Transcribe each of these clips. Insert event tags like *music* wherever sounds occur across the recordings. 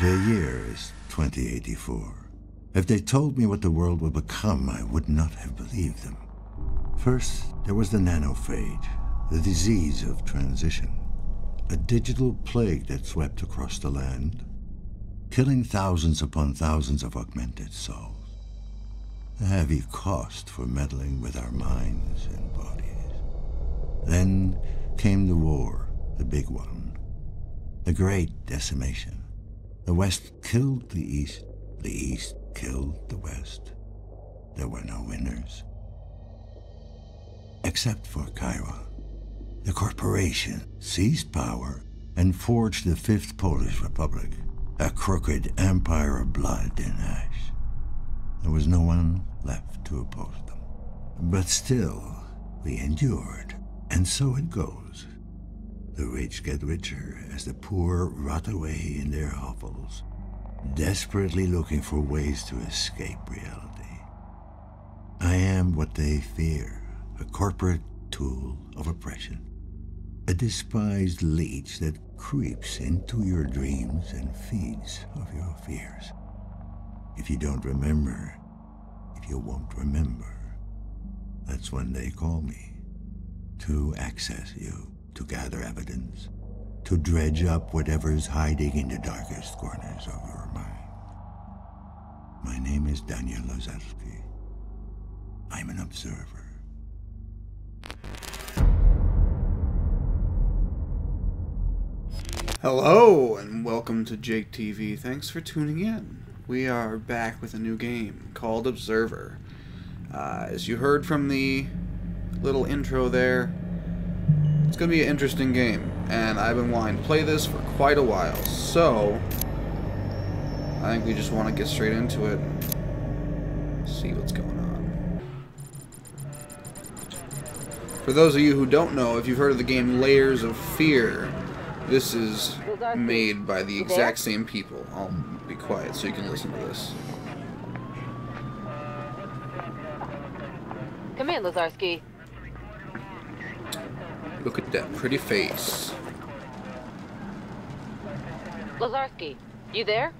The year is 2084. If they told me what the world would become, I would not have believed them. First, there was the nanophage, the disease of transition, a digital plague that swept across the land, killing thousands upon thousands of augmented souls. A heavy cost for meddling with our minds and bodies. Then came the war, the big one, the great decimation. The West killed the East, the East killed the West. There were no winners. Except for Chiron. The corporation seized power and forged the Fifth Polish Republic, a crooked empire of blood and ash. There was no one left to oppose them. But still, we endured, and so it goes. The rich get richer as the poor rot away in their hovels, desperately looking for ways to escape reality. I am what they fear, a corporate tool of oppression, a despised leech that creeps into your dreams and feeds of your fears. If you don't remember, if you won't remember, that's when they call me to access you to gather evidence, to dredge up whatever's hiding in the darkest corners of your mind. My name is Daniel Lazarski. I'm an observer. Hello and welcome to JakedTV. Thanks for tuning in. We are back with a new game called Observer. Uh, as you heard from the little intro there, it's going to be an interesting game, and I've been wanting to play this for quite a while, so I think we just want to get straight into it see what's going on. For those of you who don't know, if you've heard of the game Layers of Fear, this is made by the exact same people. I'll be quiet so you can listen to this. Come in, Lazarski. Look at that pretty face. Lazarski, you there?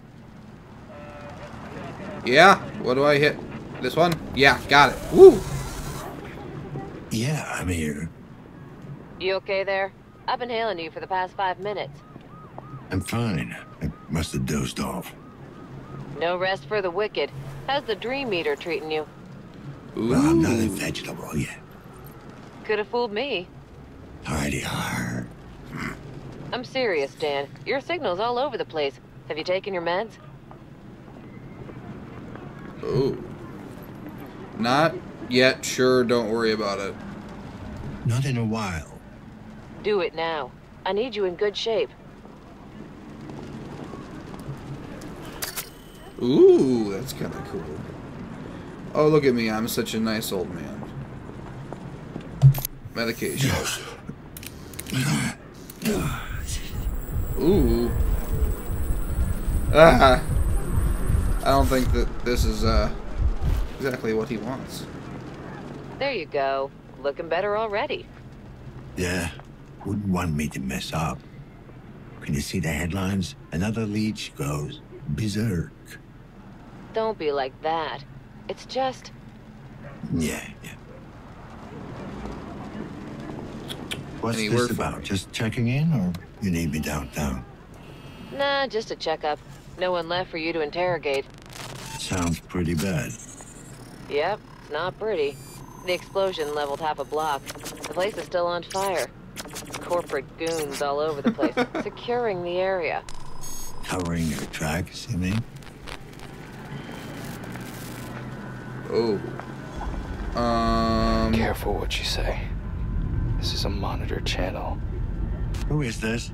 Yeah, what do I hit? This one? Yeah, got it. Woo! Yeah, I'm here. You okay there? I've been hailing you for the past five minutes. I'm fine. I must have dozed off. No rest for the wicked. How's the dream meter treating you? Ooh. Well, I'm not a vegetable yet. Could have fooled me. Hardy har. I'm serious, Dan. Your signal's all over the place. Have you taken your meds? Oh. Not yet. Sure, don't worry about it. Not in a while. Do it now. I need you in good shape. Ooh, that's kind of cool. Oh, look at me. I'm such a nice old man. Medication. Ooh. Ah. I don't think that this is uh exactly what he wants. There you go. Looking better already. Yeah, wouldn't want me to mess up. Can you see the headlines? Another leech goes berserk. Don't be like that. It's just... Yeah, yeah. What's Any this word about? me? Just checking in, or you need me downtown? Nah, just a checkup. No one left for you to interrogate. Sounds pretty bad. Yep, not pretty. The explosion leveled half a block. The place is still on fire. Corporate goons all over the place, *laughs* securing the area. Covering your tracks, you mean? Oh. Um. Careful what you say. This is a monitor channel. Who is this?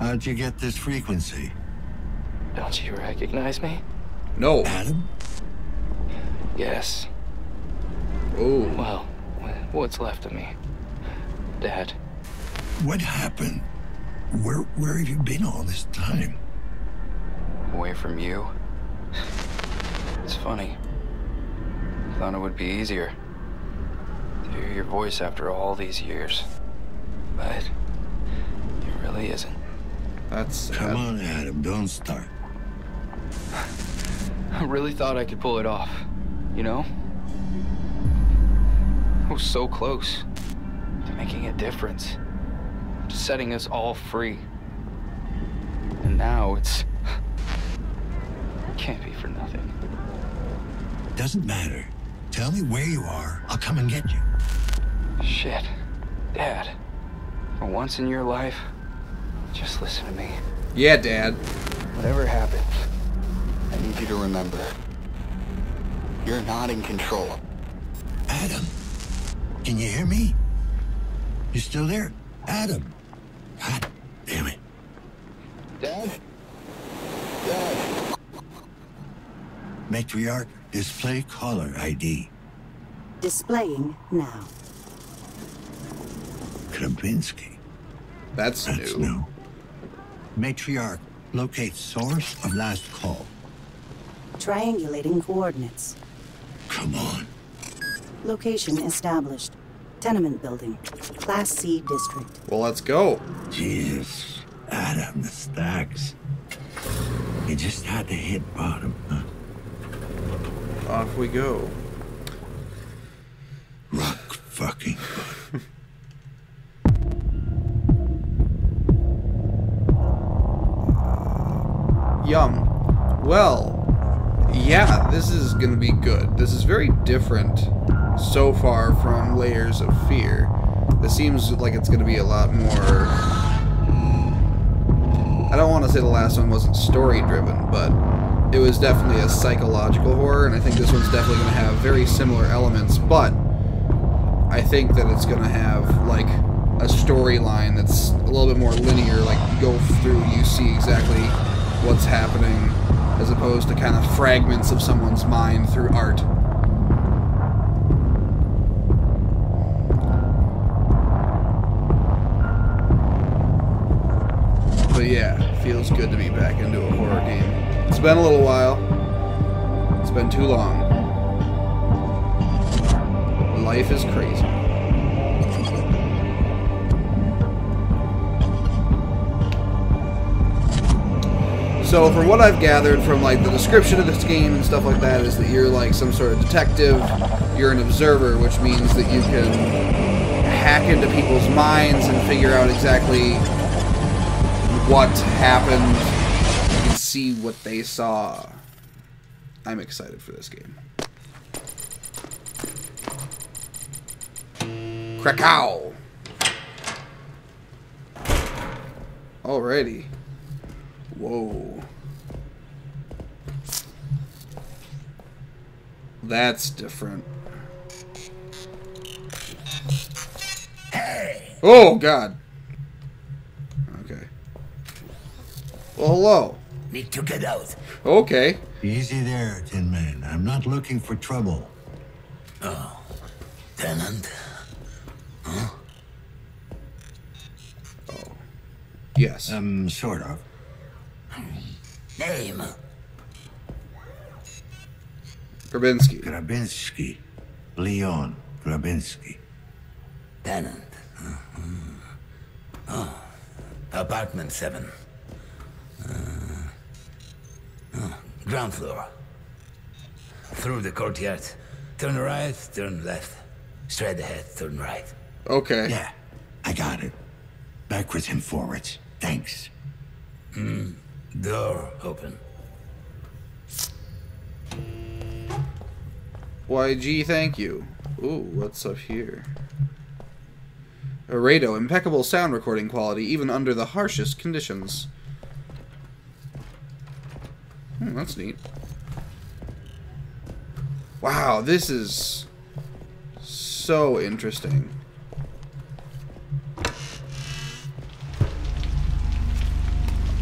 How'd you get this frequency? Don't you recognize me? No. Adam? Yes. Oh. Well, what's left of me? Dad, What happened? Where where have you been all this time? away from you. *sighs* It's funny. Thought it would be easier to hear your voice after all these years. But it really isn't. That's. Come on, Adam, don't start. *sighs* I really thought I could pull it off. You know? I was so close to making a difference. To setting us all free. And now it's. *sighs* Can't be for nothing. Doesn't matter. Tell me where you are. I'll come and get you. Shit. Dad. For once in your life, just listen to me. Yeah, Dad. Whatever happens, I need you to remember. You're not in control. Adam, can you hear me? You still there? Adam. God damn it. Dad? Dad. Matriarch, display caller ID. Displaying now. Krabinsky. That's, That's new. new. Matriarch, locate source of last call. Triangulating coordinates. Come on. Location established. Tenement building. Class C district. Well, let's go. Jesus. Adam, the stacks. You just had to hit bottom, huh? Off we go. Rock fucking Yum. Well, yeah, this is gonna be good. This is very different so far from Layers of Fear. This seems like it's gonna be a lot more. Mm, I don't want to say the last one wasn't story driven, but it was definitely a psychological horror, and I think this one's definitely gonna have very similar elements, but I think that it's gonna have like a storyline that's a little bit more linear. Like you go through, you see exactly what's happening, as opposed to kind of fragments of someone's mind through art. But yeah, feels good to be back into a horror game. It's been a little while. It's been too long. Life is crazy. So, from what I've gathered from like the description of this game and stuff like that, is that you're like some sort of detective. You're an observer, which means that you can hack into people's minds and figure out exactly what happened. Can see what they saw. I'm excited for this game. Krakow. Alrighty. Whoa. That's different. Hey! Oh, God. Okay. Well, hello. Need to get out. Okay. Easy there, Tin Man. I'm not looking for trouble. Oh, Tenant? Huh? Oh. Yes. Um, sort of. Name? Grabinski. Grabinsky. Leon Grabinsky. Tenant. Mhm. Oh, apartment seven. Uh, oh, ground floor. Through the courtyard. Turn right, turn left. Straight ahead, turn right. Okay. Yeah, I got it. Backwards and forwards. Thanks. Door open. YG, thank you. Ooh, what's up here? Arado, impeccable sound recording quality, even under the harshest conditions. Hmm, that's neat. Wow, this is so interesting.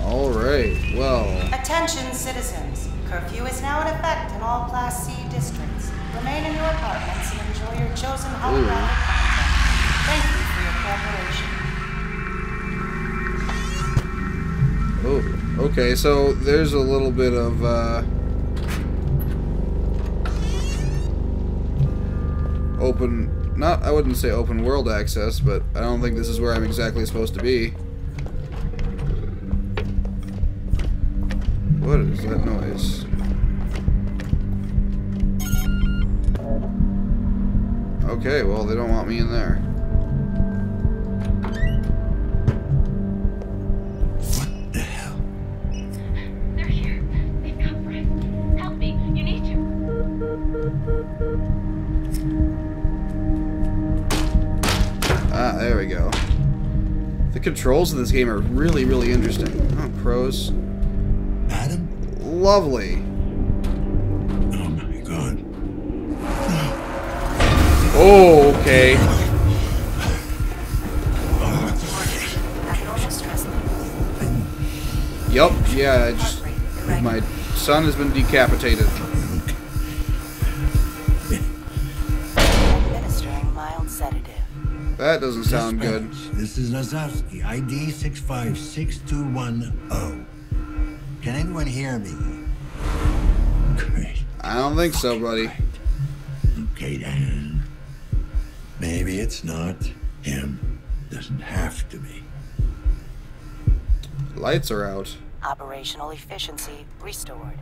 Alright, well. Attention citizens. Curfew is now in effect in all Class C districts. Remain in your apartments and enjoy your chosen holographic content. Thank you for your cooperation. Oh, okay, so there's a little bit of, uh... Open... Not, I wouldn't say open world access, but I don't think this is where I'm exactly supposed to be. Okay, well, they don't want me in there. What the hell? They're here. They've come for us. Help me. You need to. Ah, there we go. The controls in this game are really, really interesting. Oh, pros. Adam? Lovely. Oh, okay. Abnormal. Yup, yeah, I just... Heart rate irregular. My son has been decapitated. Administering mild sedative. That doesn't sound good. This is Lazarski, ID 656210. Can anyone hear me? Great. I don't think so, buddy. Okay, then. Maybe it's not him. Doesn't have to be. Lights are out. Operational efficiency restored.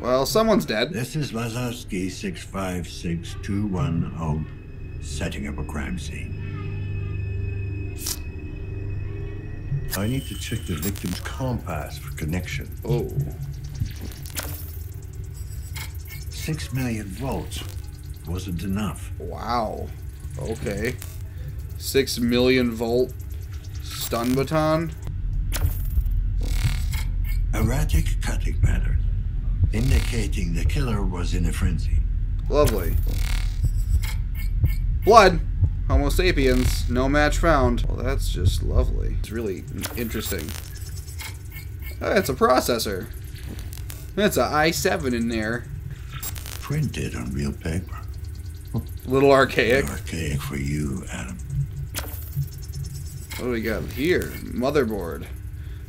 Well, someone's dead. This is Lazarski 656210, oh, setting up a crime scene. I need to check the victim's compass for connection. Oh. Six million volts wasn't enough. Wow. Okay. Six million volt stun baton. Erratic cutting pattern, indicating the killer was in a frenzy. Lovely. Blood. Homo sapiens. No match found. Well, that's just lovely. It's really interesting. Oh, it's a processor. That's a i7 in there. Printed on real paper. *laughs* little archaic. Archaic for you, Adam. What do we got here? Motherboard.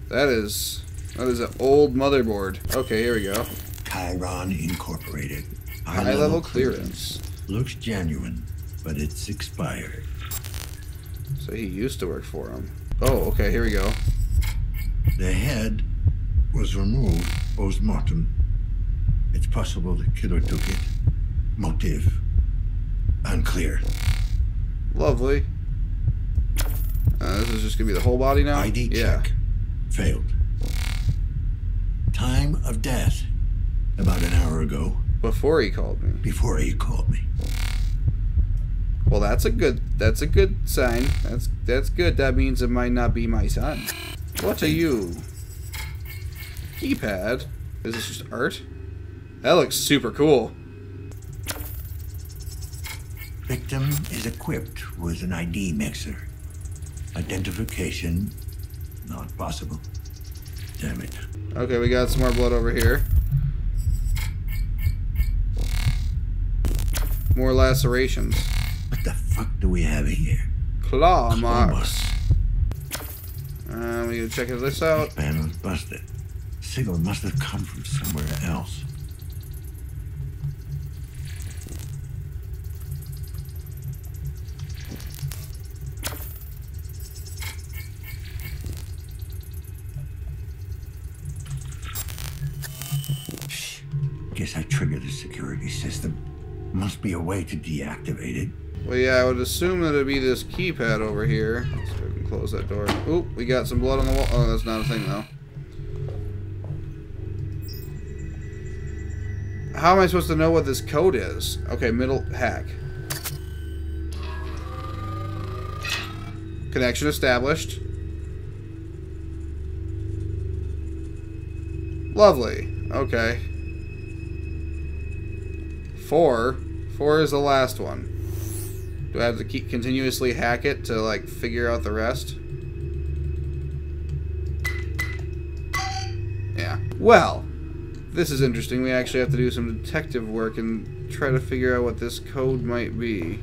That is that is an old motherboard. Okay, here we go. Chiron Incorporated. High level clearance. Looks genuine, but it's expired. So he used to work for him. Oh, okay, here we go. The head was removed post mortem. It's possible the killer took it. Motive unclear. Lovely. Uh, this is just gonna be the whole body now. ID yeah. check failed. Time of death about an hour ago Before he called me. before he called me. Well, that's a good. That's a good sign. That's that's good. That means it might not be my son. What are you? Keypad. Is this just art? That looks super cool. Victim is equipped with an ID mixer. Identification not possible. Damn it. Okay, we got some more blood over here. More lacerations. What the fuck do we have here? Claw marks. Uh, we gotta check this out. Panel's busted. Signal must have come from somewhere else. Shh. Guess I triggered the security system. Must be a way to deactivate it. Well, yeah, I would assume that it'd be this keypad over here. Let's go and close that door. Oop, we got some blood on the wall. Oh, that's not a thing, though. How am I supposed to know what this code is? Okay, middle hack. Connection established. Lovely. Okay. Four. Four is the last one. Do I have to keep continuously hack it to like figure out the rest? Yeah. Well, this is interesting. We actually have to do some detective work and try to figure out what this code might be.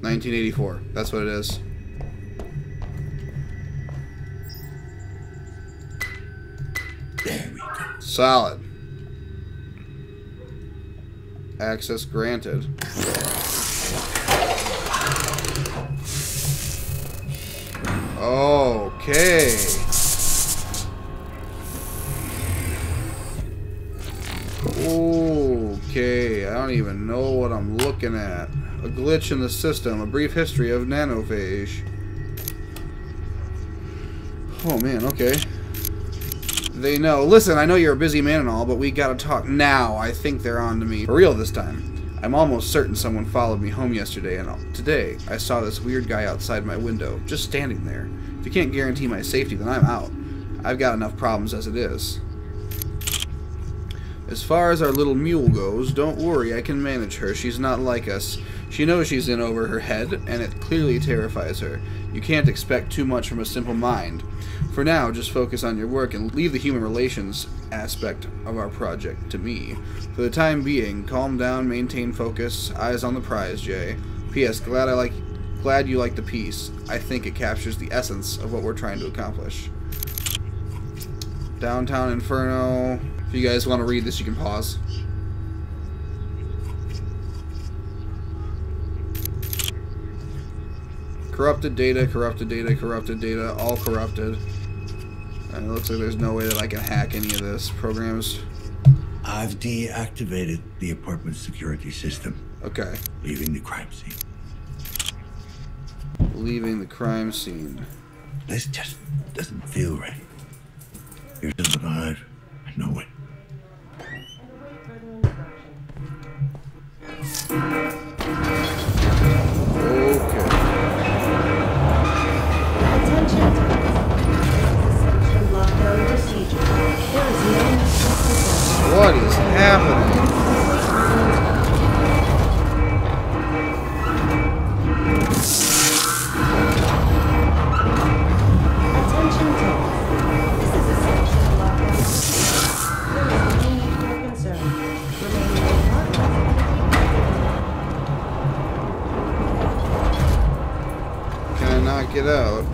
1984. That's what it is. There we go. Solid. Access granted. Okay. Okay, I don't even know what I'm looking at. A glitch in the system, a brief history of nanophage. Oh man, okay. They know. Listen, I know you're a busy man and all, but we gotta talk now. I think they're on to me. For real this time. I'm almost certain someone followed me home yesterday, and today I saw this weird guy outside my window, just standing there. If you can't guarantee my safety, then I'm out. I've got enough problems as it is. As far as our little mule goes, don't worry, I can manage her. She's not like us. She knows she's in over her head, and it clearly terrifies her. You can't expect too much from a simple mind. For now, just focus on your work and leave the human relations aspect of our project to me. For the time being, calm down, maintain focus, eyes on the prize, Jay. P.S. Glad I like, glad you like the piece. I think it captures the essence of what we're trying to accomplish. Downtown Inferno. If you guys want to read this, you can pause. Corrupted data, corrupted data, corrupted data, all corrupted. And it looks like there's no way that I can hack any of this. Programs. I've deactivated the apartment security system, Okay. leaving the crime scene. Leaving the crime scene. This just doesn't feel right. You're still alive. I know it. Not get out?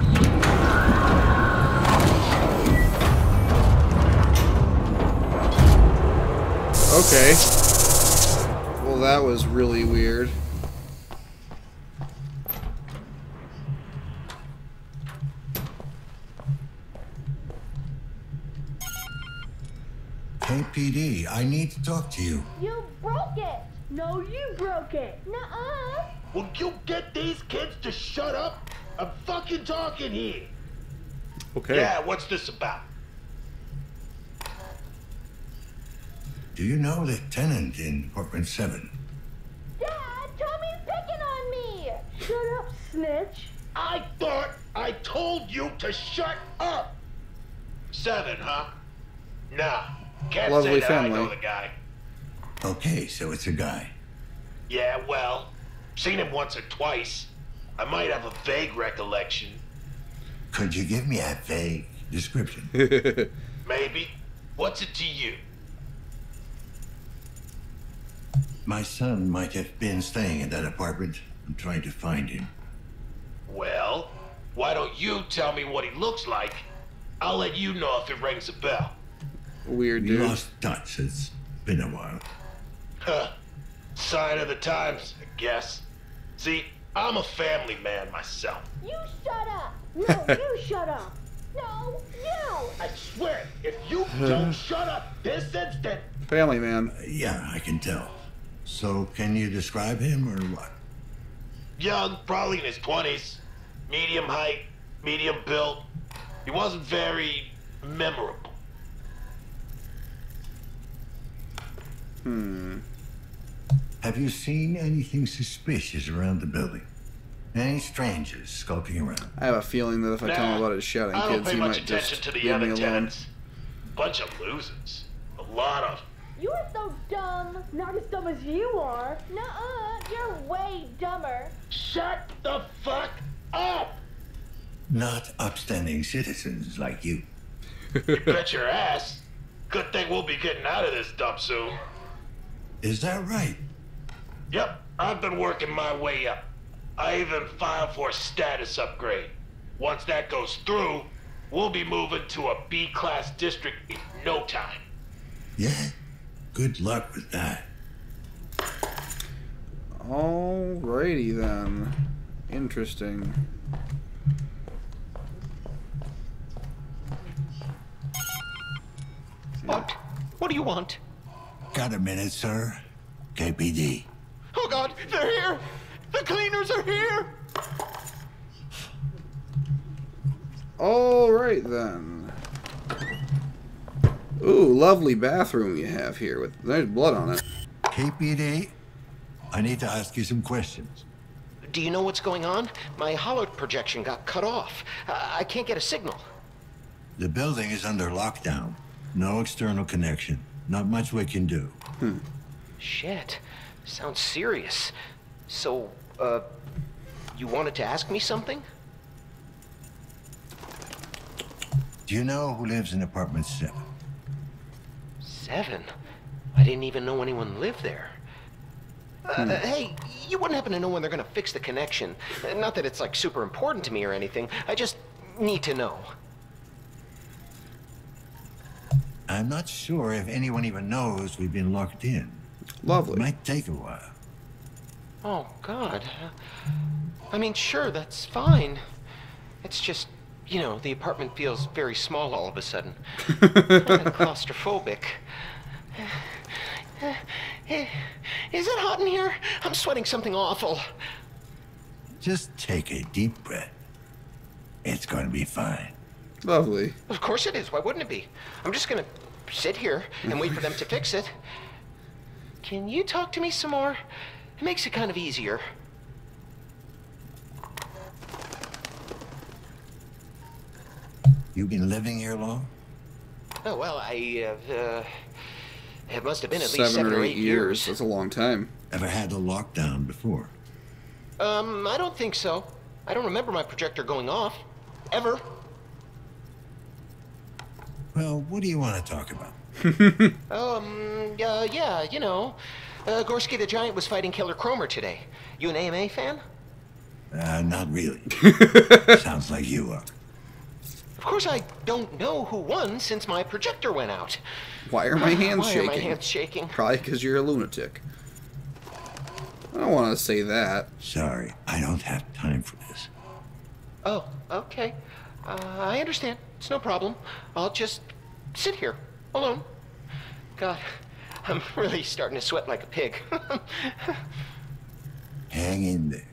Okay. Well, that was really weird. KPD, I need to talk to you. You broke it. No, you broke it. Nuh-uh. Will you get these kids to shut up? I'm fucking talking here. Okay. Yeah, what's this about? Do you know the tenant in apartment 7? Dad, Tommy's picking on me. Shut up, snitch. I thought I told you to shut up. Seven, huh? Nah, can't Lovely say that I know family. the guy. Okay, so it's a guy. Yeah, well, seen him once or twice. I might have a vague recollection. Could you give me a vague description? *laughs* Maybe. What's it to you? My son might have been staying in that apartment. I'm trying to find him. Well, why don't you tell me what he looks like? I'll let you know if it rings a bell. Weird We lost touch. It's been a while. Huh. Sign of the times, I guess. See, I'm a family man myself. You shut up. No, *laughs* you shut up. No, you. I swear, if you don't *laughs* shut up this instant, Family man. Yeah, I can tell. So, can you describe him or what? young, probably in his 20s, medium height, medium build. He wasn't very memorable. Hmm. Have you seen anything suspicious around the building? Any strangers skulking around? I have a feeling that if I tell him about his shouting I don't kids, pay he much might attention just to the leave me other alone. tenants. Bunch of losers. A lot of. You are so dumb. Not as dumb as you are. Nuh-uh. You're way dumber. Shut the fuck up! Not upstanding citizens like you. You bet your ass. Good thing we'll be getting out of this dump soon. Is that right? Yep, I've been working my way up. I even filed for a status upgrade. Once that goes through, we'll be moving to a B-class district in no time. Yeah? Good luck with that. Alrighty then. Interesting. What? What do you want? Got a minute, sir? KPD. Oh God, they're here! The cleaners are here! All right then. Ooh, lovely bathroom you have here with there's blood on it. KPD, I need to ask you some questions. Do you know what's going on? My hollow projection got cut off. I, I can't get a signal. The building is under lockdown. No external connection. Not much we can do. Hmm. Shit. Sounds serious. So, uh, you wanted to ask me something? Do you know who lives in apartment 7? Seven? I didn't even know anyone lived there. Uh, hey, you wouldn't happen to know when they're gonna fix the connection? Uh, Not that it's like super important to me or anything. I just need to know. I'm not sure if anyone even knows we've been locked in. Lovely. Might take a while. Oh, God. I mean, sure, that's fine. It's just, you know, the apartment feels very small all of a sudden. *laughs* Claustrophobic. Is it hot in here? I'm sweating something awful. Just take a deep breath. It's going to be fine. Lovely. Of course it is. Why wouldn't it be? I'm just gonna sit here and wait for them to fix it. Can you talk to me some more? It makes it kind of easier. You've been living here long? Oh, well, I, uh, uh, it must have been at Seven, least seven or eight years. years. That's a long time. Ever had a lockdown before? Um, I don't think so. I don't remember my projector going off. Ever. Well, what do you want to talk about? *laughs* Um, uh, yeah, you know. Uh, Gorski the Giant was fighting Killer Cromer today. You an AMA fan? Uh, not really. *laughs* Sounds like you are. Of course I don't know who won since my projector went out. Why are my *sighs* hands Why shaking? are my hands shaking? Probably because you're a lunatic. I don't want to say that. Sorry, I don't have time for this. Oh, okay. Uh, I understand. It's no problem. I'll just sit here, alone. God, I'm really starting to sweat like a pig. *laughs* Hang in there.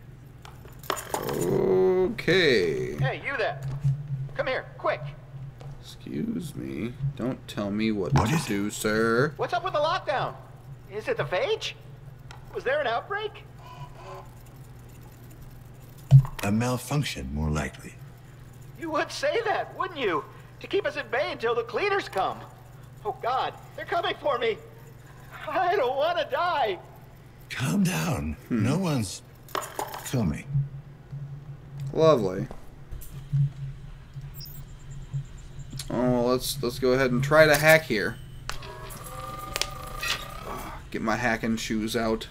Okay. Hey, you there! Come here, quick! Excuse me. Don't tell me what, What to is it? do, sir. What's up with the lockdown? Is it the phage? Was there an outbreak? A malfunction, more likely. You would say that, wouldn't you? To keep us at bay until the cleaners come. Oh God, they're coming for me. I don't want to die. Calm down. Hmm. No one's coming. Lovely. Oh, let's let's go ahead and try to hack here. Get my hacking shoes out.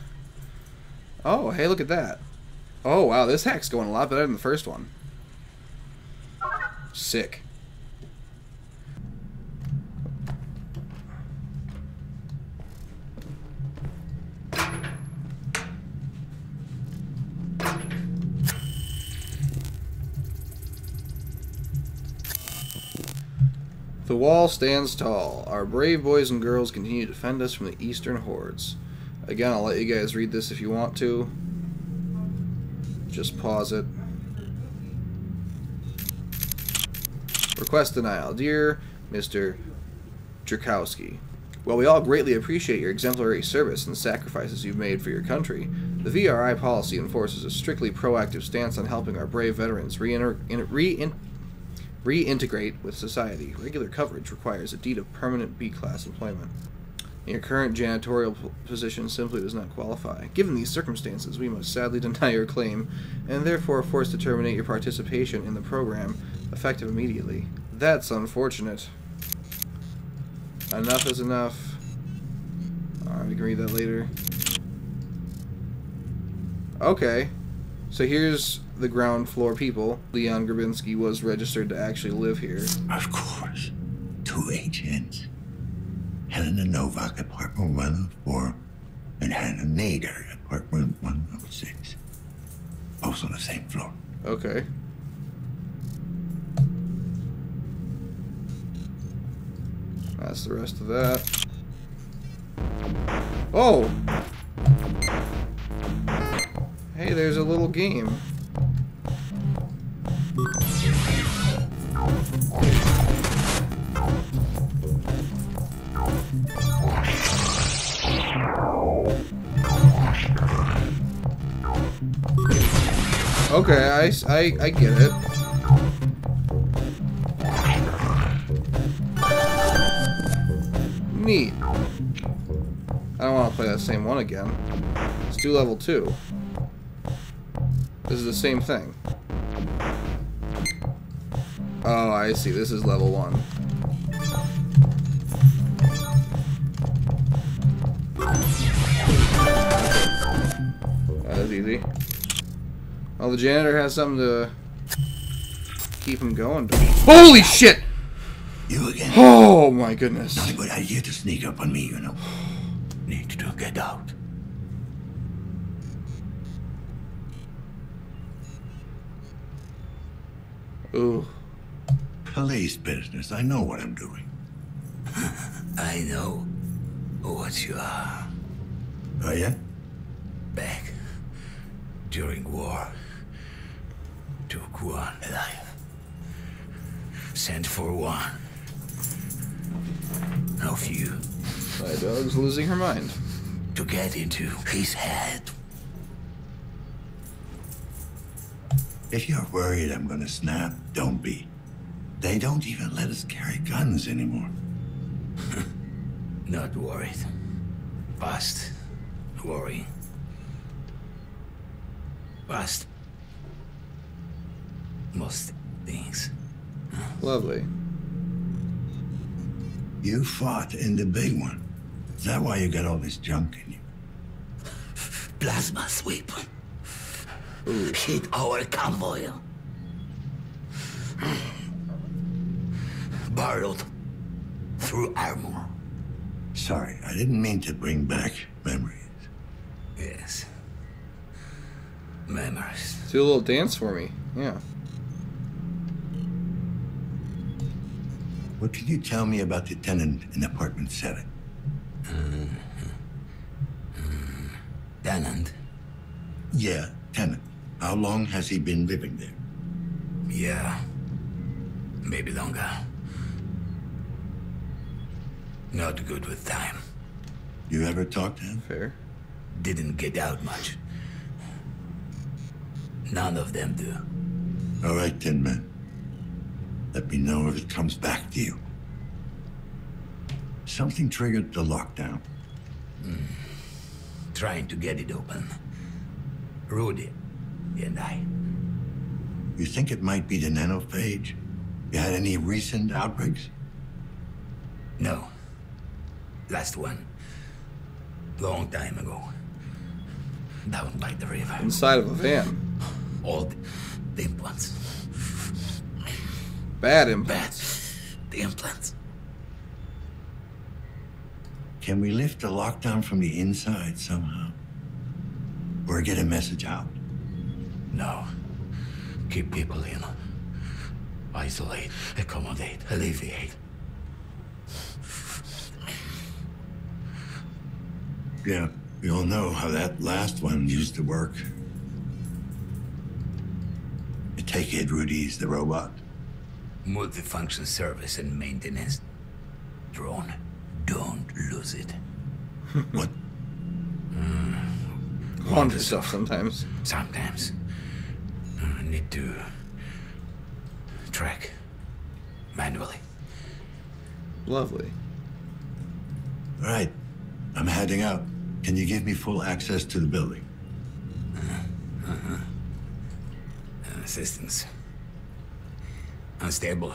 Oh, hey, look at that. Oh, wow, this hack's going a lot better than the first one. Sick. Wall stands tall. Our brave boys and girls continue to defend us from the eastern hordes. Again, I'll let you guys read this if you want to. Just pause it. Request denial. Dear Mr. Drakowski, while we all greatly appreciate your exemplary service and sacrifices you've made for your country, the VRI policy enforces a strictly proactive stance on helping our brave veterans in- rein- reintegrate with society. Regular coverage requires a deed of permanent B-class employment. And your current janitorial position simply does not qualify. Given these circumstances, we must sadly *laughs* deny your claim, and therefore force to terminate your participation in the program, effective immediately. That's unfortunate. Enough is enough. Alright, we can read that later. Okay. So here's the ground floor people. Leon Grabinski was registered to actually live here. Of course. Two agents. Helena Novak, apartment 104, and Hannah Nader, apartment 106. Both on the same floor. Okay. That's the rest of that. Oh! Hey, there's a little game. Okay, I I get it. Neat. I don't want to play that same one again. Let's do level 2. This is the same thing. Oh, I see. This is level 1. That was easy. Well, the janitor has something to keep him going. Holy shit! You again? Oh my goodness. Not a good idea to sneak up on me, you know. Need to get out. Ooh. Police business. I know what I'm doing. *laughs* I know what you are. Oh, yeah? Back during war, took one alive. Sent for one. Of few. My dog's losing her mind. to get into his head. If you're worried I'm gonna snap, don't be. They don't even let us carry guns anymore. *laughs* Not worried. Past worry. Past most things. Lovely. You fought in the big one. Is that why you got all this junk in you? Plasma sweep. Hit our convoy. Barreled through armor. Sorry, I didn't mean to bring back memories. Yes. Memories. Do a little dance for me. Yeah. What can you tell me about the tenant in apartment 7? Mm-hmm. Tenant. Yeah, tenant. How long has he been living there? Yeah. Maybe longer. Not good with time. You ever talk to him? Fair. Didn't get out much. None of them do. All right, Tin Man. Let me know if it comes back to you. Something triggered the lockdown. Hmm. Trying to get it open. Rudy and I. You think it might be the nanophage? You had any recent outbreaks? No. Last one. Long time ago. Down by the river. Inside of a van. All the, the implants. Bad implants. Bad. The implants. Can we lift the lockdown from the inside somehow? Or get a message out? No. Keep people in. Isolate, accommodate, alleviate. Yeah, we all know how that last one used to work. I take it Rudy's the robot. Multifunction service and maintenance. Drone. Don't lose it. *laughs* what? Wonder stuff sometimes. Sometimes. Uh, need to track manually. Lovely. All right, I'm heading out. Can you give me full access to the building? Uh-huh. Assistance. Unstable.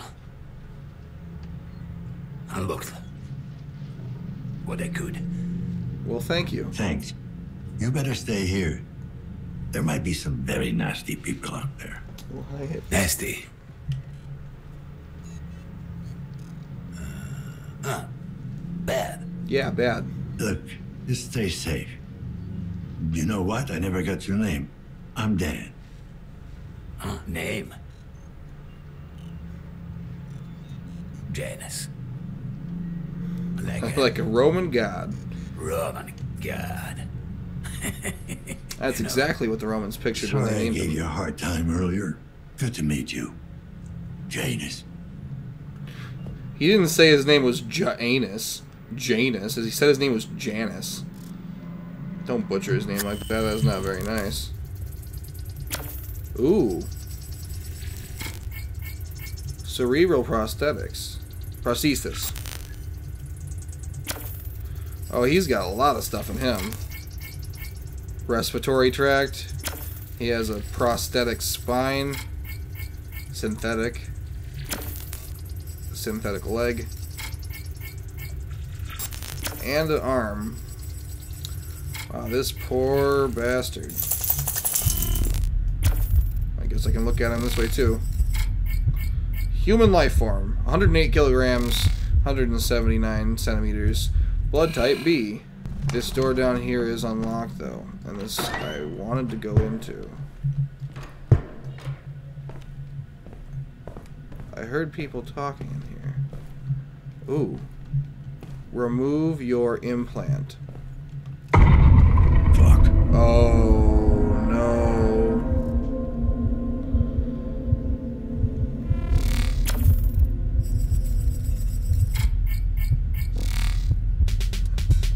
Unlocked. What I could. Well, thank you. Thanks. You better stay here. There might be some very nasty people out there. Nasty. Uh, huh. Bad. Yeah, bad. Look, just stay safe. You know what? I never got your name. I'm Dan. Huh? Name? Janus. Like a Like a Roman god. Roman god. *laughs* That's You know. exactly what the Romans pictured when Sorry they I gave him. you a hard time earlier. Good to meet you. Janus. He didn't say his name was Janus. Janus. As he said his name was Janus. Don't butcher his name like that. That's not very nice. Ooh. Cerebral prosthetics. Prosthesis. Oh, he's got a lot of stuff in him. Respiratory tract. He has a prosthetic spine. Synthetic. Synthetic leg. And an arm. Wow, this poor bastard. I guess I can look at him this way too. Human life form, 108 kilograms, 179 centimeters. Blood type B. This door down here is unlocked though, and this I wanted to go into. I heard people talking in here. Ooh. Remove your implant. Fuck. Oh no.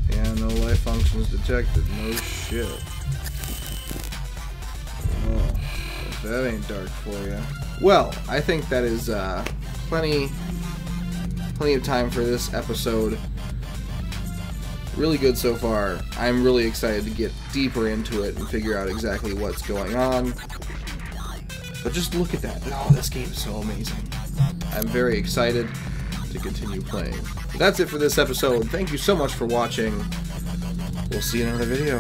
Yeah, no life functions detected. No shit. Oh, if that ain't dark for you. Well, I think that is uh, plenty, plenty of time for this episode. Really good so far. I'm really excited to get deeper into it and figure out exactly what's going on. But just look at that. Oh, this game is so amazing. I'm very excited to continue playing. That's it for this episode. Thank you so much for watching. We'll see you in another video.